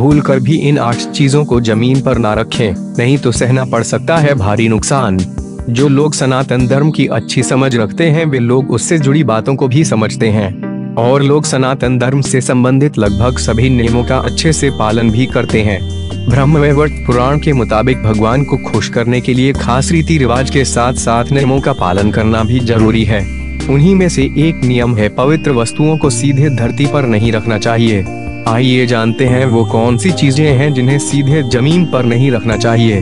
भूल कर भी इन आठ चीज़ों को ज़मीन पर ना रखें, नहीं तो सहना पड़ सकता है भारी नुकसान। जो लोग सनातन धर्म की अच्छी समझ रखते हैं, वे लोग उससे जुड़ी बातों को भी समझते हैं। और लोग सनातन धर्म से संबंधित लगभग सभी नियमों का अच्छे से पालन भी करते हैं। ब्रह्मवैवर्त पुराण के मुताबिक भगवान को खुश करने के लिए खास रीति रिवाज के साथ साथ नियमों का पालन करना भी ज़रूरी है। उन्हीं में से एक नियम है, पवित्र वस्तुओं को सीधे धरती पर नहीं रखना चाहिए। आइए जानते हैं वो कौन सी चीज़ें हैं जिन्हें सीधे ज़मीन पर नहीं रखना चाहिए।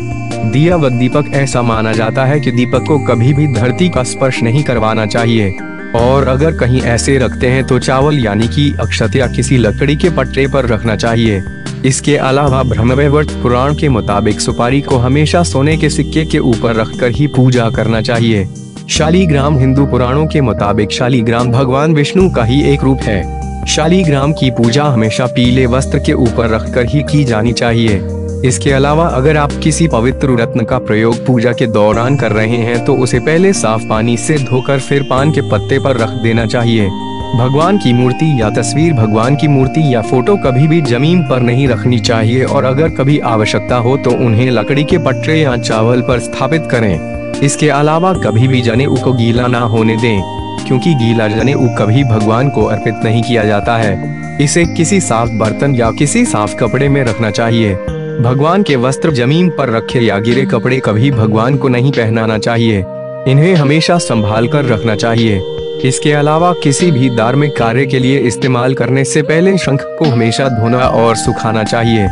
दिया व दीपक ऐसा माना जाता है कि दीपक को कभी भी धरती का स्पर्श नहीं करवाना चाहिए। और अगर कहीं ऐसे रखते हैं तो चावल यानी कि अक्षत या किसी लकड़ी के पट्टे पर रखना चाहिए। इसके अलावा ब्रह्मवैवर्त पुराण के मुताबिक सुपारी को हमेशा सोने के सिक्के के ऊपर रखकर ही पूजा करना चाहिए। शालीग्राम हिंदू पुराणों के मुताबिक शालीग्राम भगवान विष्णु का ही एक रूप है। शालीग्राम की पूजा हमेशा पीले वस्त्र के ऊपर रखकर ही की जानी चाहिए। इसके अलावा अगर आप किसी पवित्र रत्न का प्रयोग पूजा के दौरान कर रहे हैं तो उसे पहले साफ़ पानी से धोकर फिर पान के पत्ते पर रख देना चाहिए। भगवान की मूर्ति या तस्वीर भगवान की मूर्ति या फ़ोटो कभी भी ज़मीन पर नहीं रखनी चाहिए, और अगर कभी आवश्यकता हो तो उन्हें लकड़ी के पटरे या चावल पर स्थापित करें। इसके अलावा कभी भी जने को गीला ना होने दें। क्योंकि गीला जने कभी भगवान को अर्पित नहीं किया जाता है। इसे किसी साफ़ बर्तन या किसी साफ़ कपड़े में रखना चाहिए। भगवान के वस्त्र ज़मीन पर रखे या गिरे कपड़े कभी भगवान को नहीं पहनाना चाहिए। इन्हें हमेशा संभाल कर रखना चाहिए। इसके अलावा किसी भी धार्मिक कार्य के लिए इस्तेमाल करने से पहले शंख को हमेशा धोना और सुखाना चाहिए।